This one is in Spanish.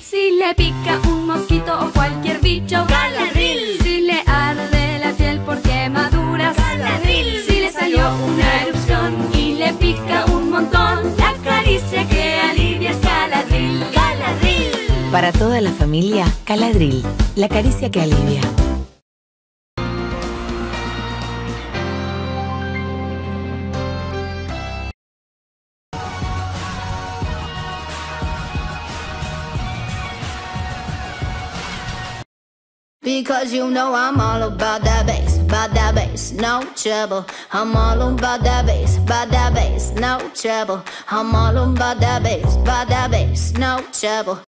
Si le pica un mosquito o cualquier bicho, Galadriel. Pica un montón, la caricia que alivia es Galadriel. Galadriel. Para toda la familia, Caladril, la caricia que alivia. Because you know I'm all about that bass, about that bass, no trouble. I'm all about that bass, about that bass, no trouble. I'm all about that bass, about that bass, no trouble.